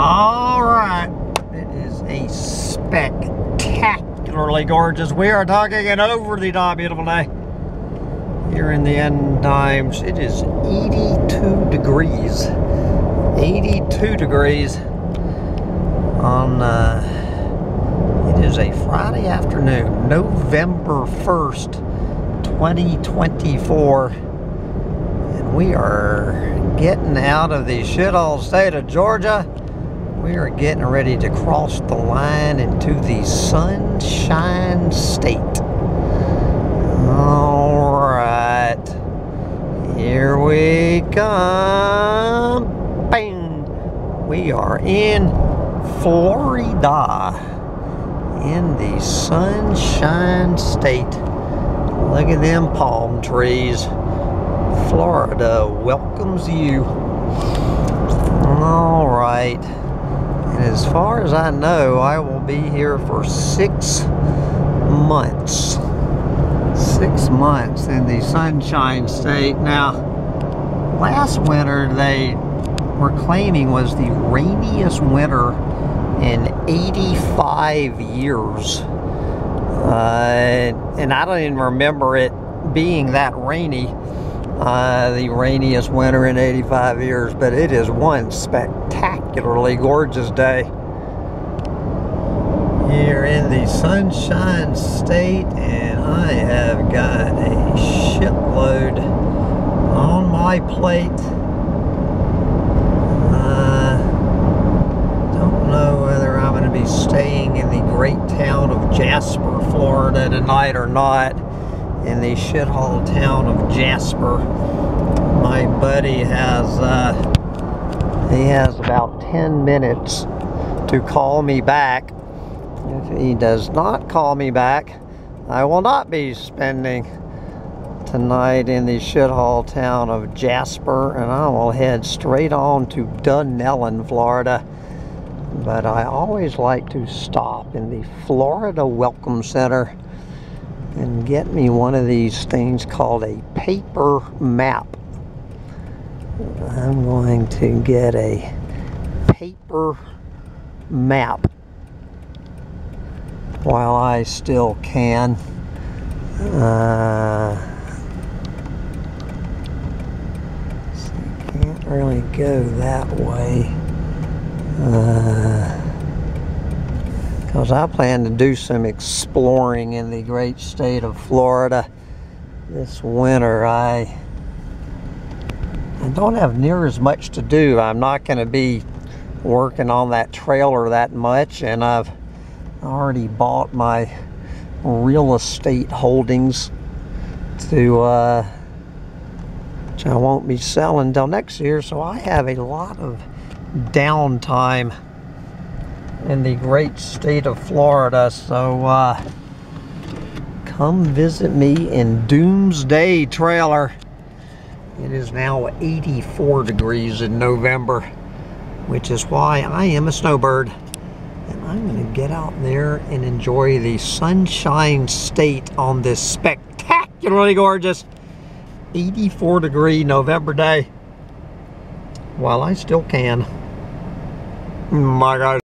All right, it is a spectacularly gorgeous. We are talking an over the top beautiful day here in the end times. It is 82 degrees, 82 degrees on. Uh, it is a Friday afternoon, November 1st, 2024, and we are getting out of the shithole state of Georgia. We are getting ready to cross the line into the Sunshine State. All right, here we come. Bang! We are in Florida, in the Sunshine State. Look at them palm trees. Florida welcomes you. All right. And as far as I know, I will be here for six months. Six months in the Sunshine State. Now, last winter they were claiming was the rainiest winter in 85 years. Uh, and I don't even remember it being that rainy uh, the rainiest winter in 85 years, but it is one spectacularly gorgeous day here in the Sunshine State, and I have got a shitload on my plate. I don't know whether I'm going to be staying in the great town of Jasper, Florida tonight or not in the shithole town of Jasper. My buddy has, uh, he has about 10 minutes to call me back. If he does not call me back, I will not be spending tonight in the shithole town of Jasper, and I will head straight on to Dunnellon, Florida. But I always like to stop in the Florida Welcome Center and get me one of these things called a paper map. I'm going to get a paper map while I still can. Uh, so can't really go that way. Uh, because I plan to do some exploring in the great state of Florida this winter. I, I don't have near as much to do. I'm not going to be working on that trailer that much, and I've already bought my real estate holdings to uh, which I won't be selling until next year, so I have a lot of downtime in the great state of Florida. So uh, come visit me in Doomsday Trailer. It is now 84 degrees in November, which is why I am a snowbird. And I'm going to get out there and enjoy the sunshine state on this spectacularly gorgeous 84 degree November day while I still can. My God.